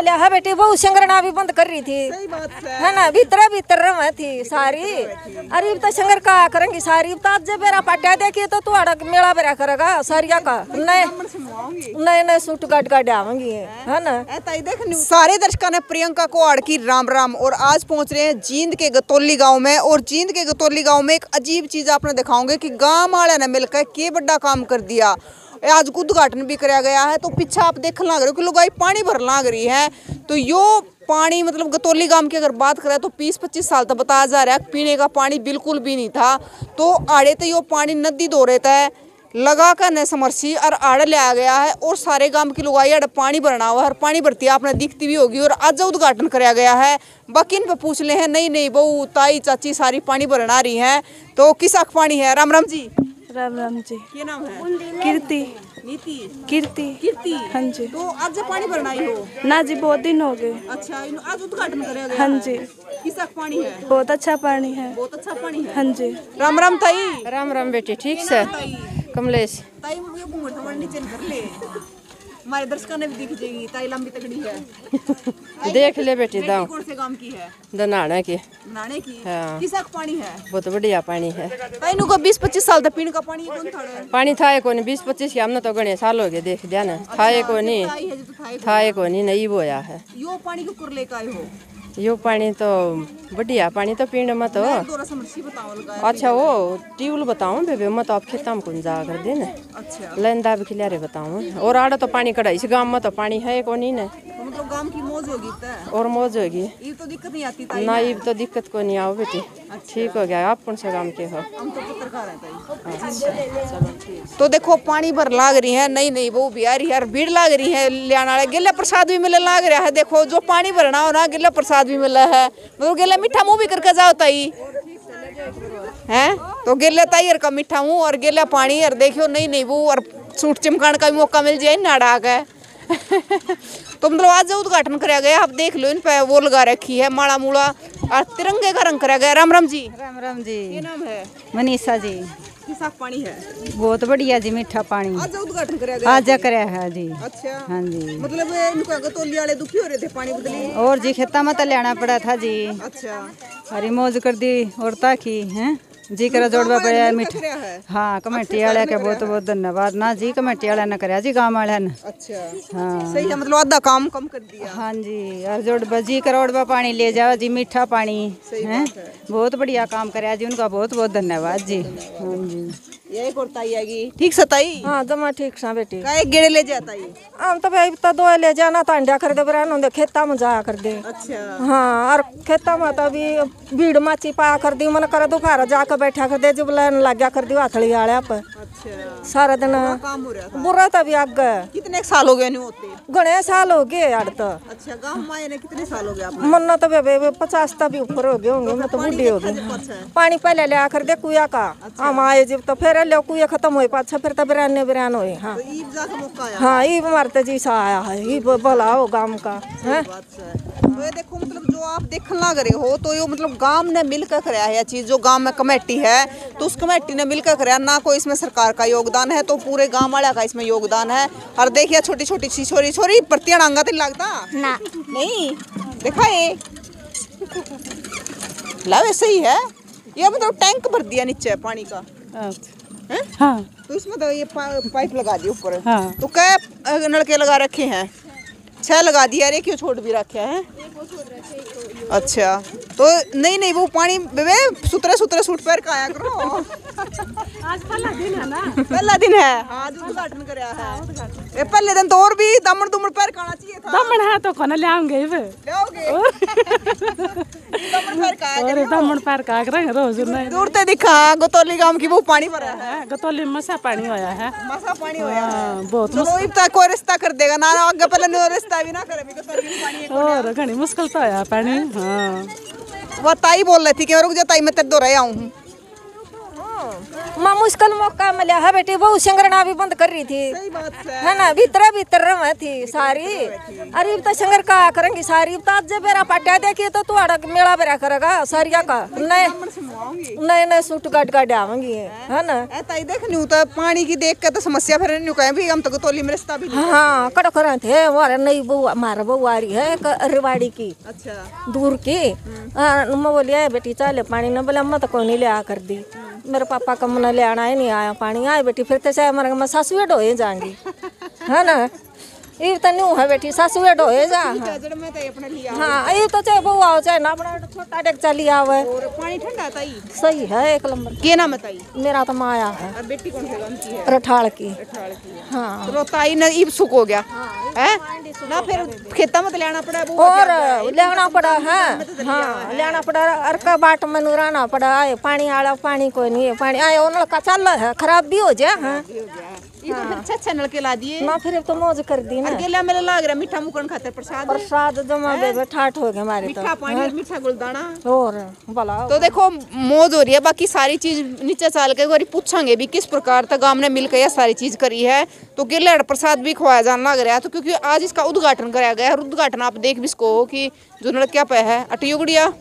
मिला है बेटी वो संगरना भी बंद कर रही थी है ना भीतर भीतर रह थी सारी. अरे तो संगर का करेंगी सारी? तो आज बेरा पाटिया देखी तो तू अड़क मेला बेरा करेगा सारिया का? नए नए नए सूट काट काट आवेंगी है ना. सारे दर्शकों ने प्रियंका को अड़की राम राम और आज पहुँच रहे हैं जींद के गतौली गाँव में और जींद के गतौली गाँव में एक अजीब चीज़ आपने दिखाओगे की गाँव वाले ने मिलकर के बड़ा काम कर दिया। आज उद्घाटन भी कराया गया है तो पीछे आप देख लाग रहे हो कि लोग पानी भर लाग रही है। तो यो पानी मतलब गतौली गाँव की अगर बात करें तो 20-25 साल तक बताया जा रहा है, पीने का पानी बिल्कुल भी नहीं था। तो आड़े तो यो पानी नदी दो रहता है लगा कर न समरसी, और आड़ ले आ गया है, और सारे गाँव की लोग आई आड़ पानी भरना हुआ है पानी भरती आपने दिखती भी होगी, और आज उद्घाटन कराया गया है। बाकी इन पे पूछ ले हैं, नहीं नहीं, बहू, ताई, चाची सारी पानी भरना रही हैं तो किसा पानी है? राम राम जी। राम राम जी। क्या नाम है? कीर्ति। नीति। कीर्ति। कीर्ति? हाँ जी। तो आज पानी भरना ही हो ना जी बहुत दिन हो गए। अच्छा इन- आज उद्घाटन कराया गया हाँ जी। किसा पानी है? बहुत अच्छा पानी है। बहुत अच्छा पानी है। हाँ जी। राम राम ताई। राम राम बेटी ठीक से? कमलेश। ताई मुझे घूंघट नीचे कर ले। हमारे दर्शकों ने भी दिख जाएगी ताई लंबी तगड़ी है। देख ले बेटी दाओ। कौन से काम की है? दनाना की। नाने की? हाँ। किसा पानी है? बहुत बढ़िया पानी है। ताई नु को 20 25 साल तक पीने का पानी कौन था पानी था को नहीं बीस पच्चीस की हमने तो गणे साल हो गए देख दिया ना। था कोनी नहीं कोनी। नई नहीं बोया है। यो पानी को कुर लेकर आए हो। यो पानी तो बढ़िया पानी तो पिंड मत हो। अच्छा वो ट्यूबल बताऊँ बेबे मत आप खेता में कुंजा कर दे ना अच्छा। लेंदा भी खिला रे बताऊँ। और आड़ा तो पानी कढ़ाई गाँव में तो पानी है को नहीं ना। तो मतलब गाँव की मौज होगी तय और मौज होगी। ये तो दिक्कत नहीं आती ताई। ना ये तो दिक्कत को नहीं आओ बेटी। ठीक हो गया आप कौन से गाँव के हो? हम तो पत्रकार हैं ताई। तो देखो पानी भर लाग रही है नहीं नहीं वो भी आ रही है भीड़ लाग रही है लियाना वाले गिल्ला प्रसाद भी मिलने लाग रहा है देखो जो पानी भरना हो ना गिल्ला प्रसाद भी मिला है। मतलब गिल्ला मीठा मुँह भी करके जाओ ताई। हैं? तो गिल्ला ताई और का मीठा मुँह और गिल्ला पानी और देखियो नहीं नहीं वो और सूट चिमकान का भी मौका मिल जाए ना डाक है तो मतलब आज उद्घाटन कराया गया आप देख लो इन पे वो लगा रखी है माड़ा मूड़ा और तिरंगे का रंग कराया गया। राम राम जी। राम राम जी। ये नाम है? मनीषा जी। पानी है? बहुत बढ़िया जी मीठा पानी। आज उद्घाटन कराया गया आज कराया है जी। अच्छा। हाँ जी। मतलब इनको गतौली वाले दुखी हो रहे थे पानी बदली? और जी खेता में तो लेना पड़ा था जी। अच्छा। हरी मौज कर दी और ताकि हैं? जी करा जोड़वा पड़ा मीठा। कराया है। हाँ कमेटी वाले के बहुत बहुत धन्यवाद। ना जी कमेटी वाले ने कराया जी गाँव वाले ने। अच्छा। हाँ। सही है मतलब आधा काम कम कर दिया। हाँ जी और जोड़वा जी करोड़वा पानी ले जाओ जी मीठा पानी। हैं? बहुत बढ़िया काम कराया जी उनका बहुत बहुत धन्यवाद जी। हाँ जी। ये एक और आएगी। ठीक से ताई? हाँ जमा ठीक सा बेटी। का गेड़े ले जाता ताई। हम तो भाई तो दो ले जाना तो अंडा कर दे बरान खेता में जाया कर दे। अच्छा। हाँ और खेता में तो अभी भीड़ माची पाया कर दी मन कर दोपहर जाकर बैठा कर दे जब लाइन लग गया कर दी हथड़ी आड़े पर अच्छा। सारा दिन काम हो रहा था। बुरा तो भी आग गए। कितने साल हो गए नहीं होते? घने साल हो गए यार तो। अच्छा गाँव आए ने कितने साल हो गए आप? मन्ना तो बे, बे, पचास तक भी ऊपर हो गए होंगे मैं तो बूढ़ी हो गई। पानी पहले ले आकर दे कुआ का। हम आए जब तो फिर ले कुआ खत्म हुए पाछा फिर तो बिराने बिरान हुए हाँ। तो हाँ ये मारते जी सा आया है ये भला हो। गाँव का है। तो ये देखो मतलब जो आप देखने लग रहे हो तो ये मतलब गाँव ने मिलकर कराया है चीज़ जो गाँव में कमेटी है तो उस कमेटी ने मिलकर कराया ना कोई इसमें सरकार का योगदान है तो पूरे गाँव वाले का इसमें योगदान है और देखिए छोटी छोटी सी छोरी छोरी प्रतियाँ डांगा तो लगता ना नहीं देखा ये ला वैसे ही है ये मतलब टैंक भर दिया नीचे पानी का हाँ तो इसमें तो ये पा, पाइप लगा दी ऊपर हाँ। तो कै अ, नलके लगा रखे हैं छह लगा दिया अरे क्यों छोड़ भी रखे हैं अच्छा। तो नहीं नहीं वो पानी बेबे सुतरे सुतरे सूट पैर का आया करो। आज पहला दिन है ना। पहला दिन है। हाँ आज उद्घाटन कराया है। ये पहले दिन तो और भी दमन दुमन पैर काना चाहिए था। दमन है तो कौन ले आऊँगे वे लेओगे दमड़ दमन पार का रोज दूर ते दिखा गोतौली गाँव की वो पानी भरा है। गतौली मसा पानी होया है। मसा पानी होया है। हाँ, बहुत चलो इब तक कोई रिश्ता कर देगा ना आगे पहले नो रिश्ता भी ना करे भी गोतौली में पानी और घनी मुश्किल तो आया पानी हाँ। वो ताई बोल रही थी कि रुक जा ताई मैं तेरे दो रह आऊँ। हूँ माँ मुश्किल मौका मिला है बेटी बहु संगरना भी बंद कर रही थी। है। है ना भीतर भीतर रह थी सारी। अरे तो संगर का करेंगी सारी। तो आज बेरा पाटिया देखी तो तुआड़ा मेला बेरा करेगा सारिया का। नए नए नए सूट काट काट आवेंगी। है? ना? ताई देख न्यू तो पानी की देख के तो समस्या फिर न्यू कहे भी हम तो गतौली में रिश्ता भी नहीं हाँ कड़क रहे थे हमारा नई बहू हमारा बहू आ रही है रिवाड़ी की। अच्छा। दूर की। हाँ, मैं बोली "आए बेटी चले पानी न बोले मैं तो कोई नहीं ले आ कर दी। मेरे पापा का मन ले आना ही, नहीं आया पानी। आए बेटी, फिर तो चाहे हमारे मैं सासुए ढोए जाएँगी। है ना? ये तो न्यू है बेटी सासुए ढोए जा हाँ। जड़ में तो अपने लिया हाँ ये तो चाहे बहू आओ चाहे ना बड़ा छोटा डेक चली आवे और पानी ठंडा है ताई सही है एक नंबर के नाम है ताई मेरा तो माया है और बेटी कौन से की है रठाड़ की की है हाँ चलो ताई ने सुख हो गया है ना फिर खेता में तो लेना पड़ा वो और लेना पड़ा है हाँ लेना पड़ा और का बाट में रहना पड़ा पानी आला पानी कोई नहीं पानी आए वो नलका चल है खराब भी हो जाए हाँ तो नलके ला दिए। ना फिर तो मौज कर दी ना। अकेला मेरे लाग रहा मीठा मुकन खाते प्रसाद। प्रसाद जमा बेबे ठाठ हो गए हमारे मीठा पानी और मीठा गुलदाना। तो और भला तो देखो मौज हो रही है बाकी सारी चीज़ नीचे चाल के पूछांगे भी किस प्रकार तक गाँव ने मिलकर यह सारी चीज़ करी है। तो गिल्लड़ प्रसाद भी खवाया जाने लग रहा है तो क्योंकि आज इसका उद्घाटन कराया गया है उद्घाटन आप देख भी इसको कि जो नलकिया पे है अटी उगड़िया।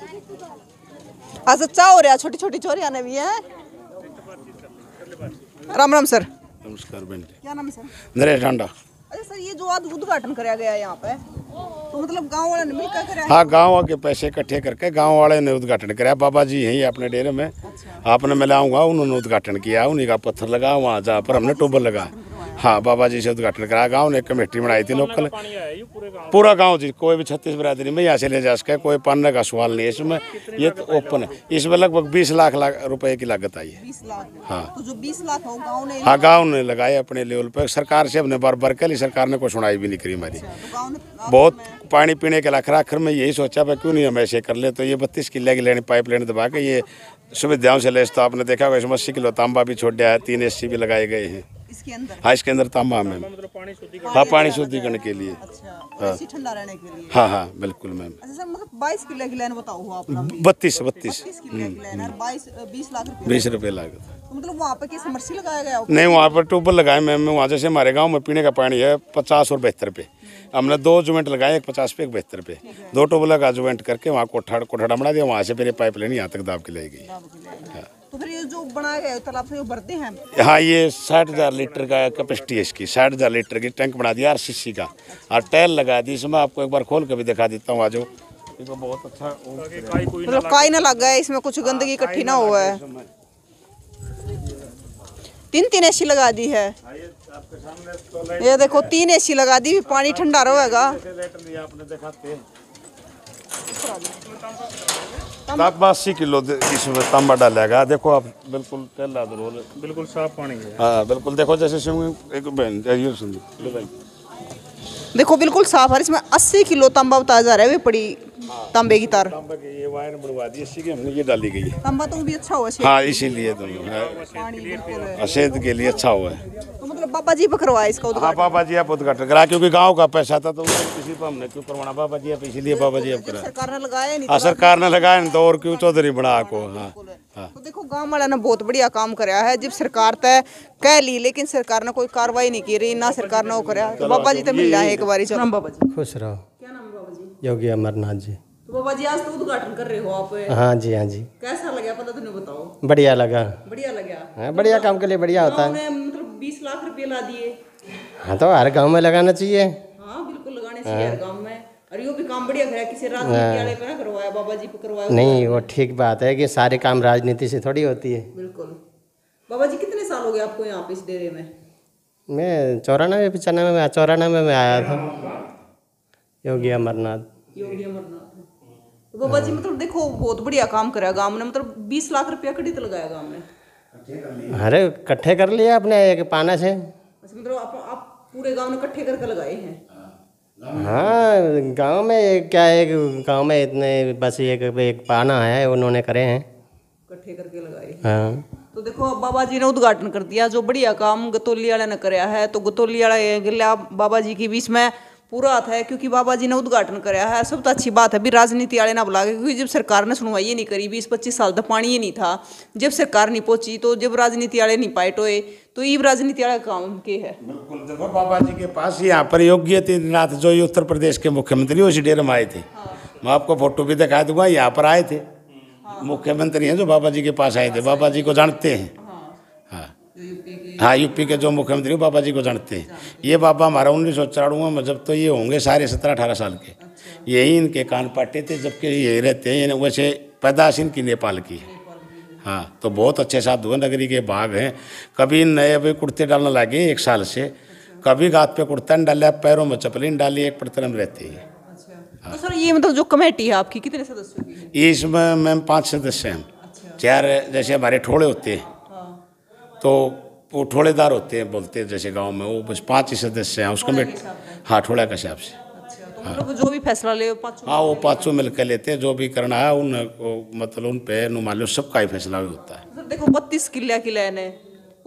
आज अच्छा हो रहा है छोटी छोटी चोरिया ने भी है? राम राम सर। नमस्कार बहन जी। क्या नाम है सर? नरेश डांडा अच्छा सर ये जो आज उद्घाटन कराया गया है यहाँ पे तो मतलब गाँव वाले ने मिलकर कराया हाँ? गाँव के पैसे इकट्ठे करके गाँव वाले ने उद्घाटन कराया। बाबा जी यही अपने डेरे में। अच्छा। आपने मिलाऊँगा लाऊँगा उन्होंने उद्घाटन किया उन्हीं का पत्थर लगा वहाँ जहाँ पर हमने टोबल लगा। हाँ बाबा जी से उद्घाटन कराया गाँव ने एक कमेटी बनाई थी लोकल। पूरा गाँव। जी कोई भी छत्तीस बिरादरी में यहाँ से ले जा सके कोई पाने का सवाल नहीं। है इसमें ये तो ओपन है। इसमें लगभग बीस लाख लाख रुपए की लागत आई है। हाँ। तो जो बीस लाख हो गाँव ने हाँ गाँव ने लगाए अपने लेवल पर सरकार से हमने बार बार कल सरकार ने कोई सुनाई भी नहीं करी हमारी। तो गाँव ने बहुत पानी पीने के लाख आखिर में यही सोचा भाई क्यों नहीं हम ऐसे कर ले? तो ये बत्तीस किले की लेनी पाइप लाइन दबा के ये सुविधाओं से लेस तो आपने देखा होगा इसमें अस्सी किलो तांबा भी छोड़ दिया है तीन एस भी लगाए गए हैं। इसके अंदर? हाँ इसके अंदर तांबा मैम। हाँ पानी शुद्धिकरण के लिए। अच्छा ठंडा रहने के लिए? हाँ हाँ बिल्कुल मैम। अच्छा सर मतलब बाईस किलो की लाइन बताओ आप बत्तीस बत्तीस। और बाईस बीस लाख रुपए बीस रुपये लागत तो मतलब वहाँ पे क्या समरसी लगाया गया? नहीं वहाँ पर ट्यूबवेल लगाए मैम। वहाँ जैसे हमारे गाँव में पीने का पानी है पचास और बहत्तर पे हमने दो जुमेंट लगाए एक पचास पे एक बहत्तर पे। दो ट्यूबवेल का जुमेंट करके वहाँ कोठा कोठा बना दिया वहाँ से फिर पाइप लाइन यहाँ तक दाब के लाई गई। तो फिर ये जो बनाया गया तालाब से वो भरते हैं? हाँ ये साठ हज़ार लीटर का कैपेसिटी है इसकी। साठ हज़ार लीटर की टैंक बना दिया आरसीसी का। और टैल लगा दी इसमें आपको एक बार खोल के भी दिखा देता हूँ आज। इसको बहुत अच्छा मतलब काई ना लग गया इसमें कुछ गंदगी इकट्ठी ना हुआ है। तीन तीन एसी लगा दी है। ये देखो तीन एसी लगा दी पानी ठंडा रहेगा। तब अस्सी किलो इसमें तांबा डालेगा? देखो आप बिल्कुल तेला रोल बिल्कुल साफ़ पानी है। हाँ बिल्कुल। देखो जैसे एक बहन ये सुन देखो बिल्कुल साफ़ है। इसमें अस्सी किलो तांबा बताया जा रहा है वे पड़ी तांबे की तार। तांबा की ये वायर बनवा दी इसी की हमने ये डाली गई है। तांबा तो भी अच्छा हुआ है हाँ इसीलिए है पानी बिल्कुल है। सेहत के लिए अच्छा हुआ है। तो बाबा जी पे करवाया इसका हाँ उद्घाटन। बाबा जी आप उद्घाटन करा क्योंकि गाँव का पैसा था तो किसी पर हमने क्यों करवाना बाबा जी आप इसीलिए बाबा जी आप करा। सरकार ने लगाया नहीं हाँ सरकार ने लगाया नहीं तो और क्यों चौधरी बना को? हाँ हाँ। तो देखो गाँव वाला ने बहुत बढ़िया काम कराया है जब सरकार तय कह ली लेकिन सरकार ने कोई कार्रवाई नहीं की रही ना सरकार ने वो कराया तो बाबा जी तो मिल रहा है एक बारी चलो। बाबा जी। खुश रहो। क्या नाम बाबा जी? योगी अमरनाथ जी। तो बाबा जी आज तो उद्घाटन कर रहे हो आप। हाँ जी हाँ जी। कैसा लगा पता तुम्हें बताओ। बढ़िया लगा। बढ़िया लगा। हाँ बढ़िया काम के लिए बढ़िया होता है। मतलब बीस लाख रुपए ला दिए। हाँ तो हर गाँव में लगाना चाहिए। हाँ बिल्कुल लगाने चाहिए हर गाँव में। और यो भी काम बढ़िया कराया किसी राजनीति पे ना करवाया बाबा जी पे करवाया। नहीं वो ठीक बात है कि सारे काम राजनीति से थोड़ी होती है। बिल्कुल। बाबा जी कितने साल हो गए आपको यहाँ पे इस डेरे में? मैं चौरानवे पचानवे में चौरानवे में आया था। योगी अमरनाथ। योगी अमरनाथ। तो बाबा जी मतलब देखो बहुत बढ़िया काम कराया गाँव ने। मतलब बीस लाख रुपया कड़ी तो लगाया गाँव में अरे इकट्ठे कर लिया अपने एक पाना से? अच्छा मतलब आप, आप पूरे गाँव ने इकट्ठे करके लगाए हैं? हाँ गाँव में क्या है कि गाँव में इतने बस एक एक पाना है उन्होंने करे हैं। इकट्ठे करके लगाए हाँ। तो देखो अब बाबा जी ने उद्घाटन कर दिया जो बढ़िया काम गतौली वाले ने कराया है तो गतोली वाला ये बाबा जी की बीच में पूरा हाथ है क्योंकि बाबा जी ने उद्घाटन कराया है। सब तो अच्छी बात है भी राजनीति वाले ना बुला के क्योंकि जब सरकार ने सुनवाई ही नहीं करी बीस पच्चीस साल तक पानी ही नहीं था। जब सरकार नहीं पहुँची तो जब राजनीति वाले नहीं पाए टोए तो ये राजनीति वाला काम के है? बिल्कुल देखो बाबा जी के पास यहाँ पर योग्य नाथ जो ये उत्तर प्रदेश के मुख्यमंत्री उसी डेर में आए थे। मैं आपको फ़ोटो भी दिखा दूँगा यहाँ पर आए थे। मुख्यमंत्री हैं जो बाबा जी के पास आए थे बाबा जी को जानते हैं। हाँ यूपी के जो मुख्यमंत्री हैं, बाबा जी को जानते हैं। ये बाबा हमारा उन्नीस सौ चौरानवे में जब तो ये होंगे सारे सत्रह अठारह साल के। यही इनके कान पाटे थे जबकि यही रहते हैं वैसे पैदाश इनकी नेपाल की है। हाँ तो बहुत अच्छे साधु नगरी के बाग हैं। कभी नए अभी कुर्ते डालने लगे एक साल से। कभी गात पे कुर्ता नहीं डाला पैरों में चपलिन डाली एक पड़तरम रहती है। तो सर ये मतलब जो कमेटी है आपकी कितने सदस्य इसमें मैम पाँच सदस्य हैं। चार जैसे हमारे ठोड़े होते हैं। तो वो ठोड़ेदार होते हैं बोलते हैं जैसे गाँव में वो बस पाँच ही सदस्य हैं उसको मेट हाँ ठोड़ा के हिसाब से। तो मतलब जो भी फैसला ले पाँच हाँ वो पाँचों मिलकर लेते हैं जो भी करना है उन मतलब उन पे नुमालियों सबका ही फैसला होता है। देखो बत्तीस किले की लाइन है।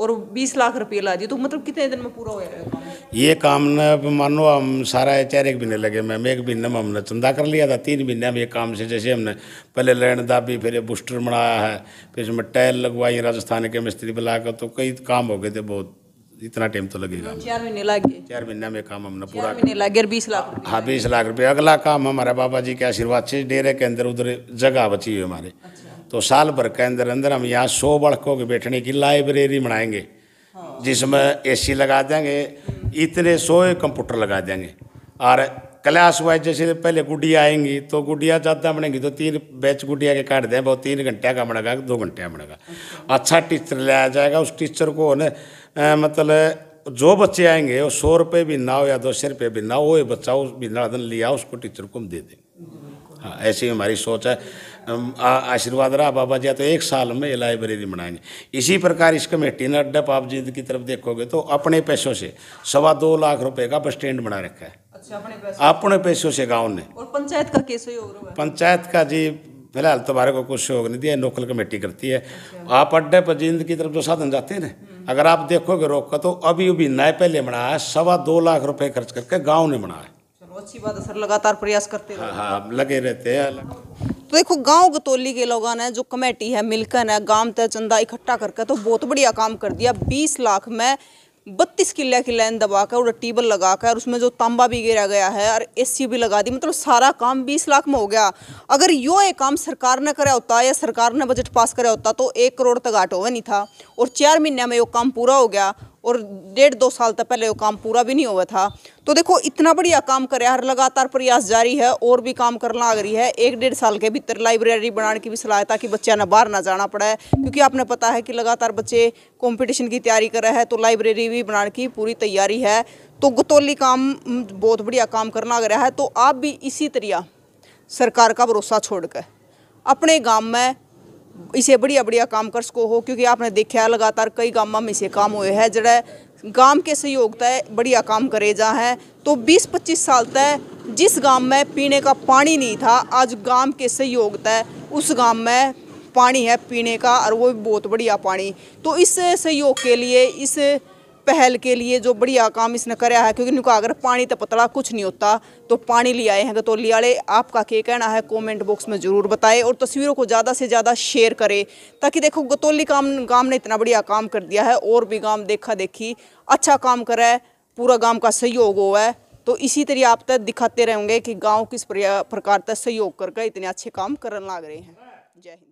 और बीस लाख रुपये ला दिए तो मतलब कितने दिन में पूरा हो जाएगा ये काम न मानो हम सारा चार एक महीने लगे मैम एक महीने में हमने चंदा कर लिया था तीन महीने में ये काम से जैसे हमने पहले लैंड दाबी फिर बूस्टर बनाया है फिर इसमें टाइल लगवाई राजस्थान के मिस्त्री बुला कर तो कई काम हो गए थे बहुत इतना टाइम तो लगेगा चार महीने लग गए? चार महीने में काम हमने पूरा महीने लग बीस लाख हाँ बीस लाख रुपए अगला काम हमारे बाबा जी के आशीर्वाद से डेरे के अंदर उधर जगह बची हुई हमारे। तो साल भर के अंदर अंदर हम यहाँ सौ बड़कों के बैठने की लाइब्रेरी बनाएँगे जिसमें एसी लगा देंगे इतने सौ कंप्यूटर लगा देंगे। और क्लास वाइज जैसे पहले गुड़िया आएँगी तो गुड़िया ज़्यादा बनेंगी तो तीन बैच गुड़िया के काट दें वो तीन घंटे का बनेगा दो घंटे का बनेगा। अच्छा। टीचर लाया जाएगा उस टीचर को ना मतलब जो बच्चे आएँगे वो सौ रुपये भी ना हो या दो सौ रुपये भी ना हो वो बच्चा उस बिना लिया उसको टीचर को हम दे देंगे। हाँ ऐसी हमारी सोच है। आशीर्वाद रहा बाबा जी तो एक साल में ये लाइब्रेरी बनाएँगे इसी प्रकार इस कमेटी ने अड्डा आप जी की तरफ़ देखोगे तो अपने पैसों से सवा दो लाख रुपए का बस स्टैंड बना रखा है। अच्छा अपने पैसे अपने पैसों से गाँव ने। और पंचायत का केस है पंचायत का जी फ़िलहाल तुम्हारे को कुछ सहयोग नहीं दिया लोकल कमेटी करती है। आप अड्डे पर जींद की तरफ़ जो साधन जाते हैं ना अगर आप देखोगे रोक का तो अभी अभी नए पहले बनाया है सवा दो लाख रुपए खर्च करके गाँव ने बनाया है। अच्छी बात है सर लगातार प्रयास करते हाँ हाँ लगे रहते हैं। तो देखो, गाँव गतौली के लोगों ने जो कमेटी है मिलकर है, गाँव तय चंदा इकट्ठा करके तो बहुत बढ़िया काम कर दिया। बीस लाख में बत्तीस किले की लाइन दबाकर और टेबल लगाकर और उसमें जो तांबा भी गिरा गया है और एसी भी लगा दी मतलब सारा काम बीस लाख में हो गया। अगर यो एक काम सरकार ने कराया होता या सरकार ने बजट पास कराया होता तो एक करोड़ तक हुआ नहीं था और चार महीने में यो काम पूरा हो गया। और डेढ़ दो साल तक पहले वो काम पूरा भी नहीं हुआ था। तो देखो, इतना बढ़िया काम कर रहा है लगातार प्रयास जारी है, और भी काम करना आ रही है। एक डेढ़ साल के भीतर लाइब्रेरी बनाने की भी सलाह ताकि बच्चा ना बाहर ना जाना पड़े, क्योंकि आपने पता है कि लगातार बच्चे कॉम्पिटिशन की तैयारी कर रहे हैं तो लाइब्रेरी भी बनाने की पूरी तैयारी है। तो गतौली काम बहुत बढ़िया काम करना आ रहा है। तो आप भी इसी तरह सरकार का भरोसा छोड़कर अपने गाँव में इसे बढ़िया बढ़िया काम कर सको हो, क्योंकि आपने देखा लगातार कई गाँव में इसे काम हुए हैं। जड़ा गाँव के सहयोग तय बढ़िया काम करे जा हैं। तो 20-25 साल तय जिस गाँव में पीने का पानी नहीं था, आज गाँव के सहयोग तय उस गाँव में पानी है, पीने का, और वो भी बहुत बढ़िया पानी। तो इस सहयोग के लिए, इस पहल के लिए जो बढ़िया काम इसने कराया है, क्योंकि इनको अगर पानी तो पतला कुछ नहीं होता तो पानी ले आए हैं। गतौली वाले आपका क्या कहना है? कमेंट बॉक्स में ज़रूर बताएँ और तस्वीरों को ज़्यादा से ज़्यादा शेयर करें, ताकि देखो गतौली काम गाँव ने इतना बढ़िया काम कर दिया है और भी गाँव देखा देखी अच्छा काम करे पूरा गाँव का सहयोग हो है। तो इसी तरह आप तक दिखाते रहेंगे कि गाँव किस प्रकार तक सहयोग करके इतने अच्छे काम करने लग रहे हैं। जय हिंद।